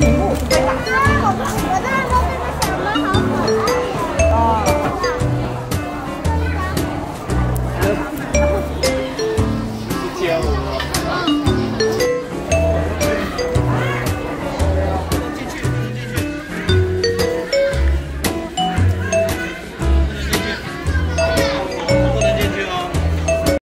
题目，太大打。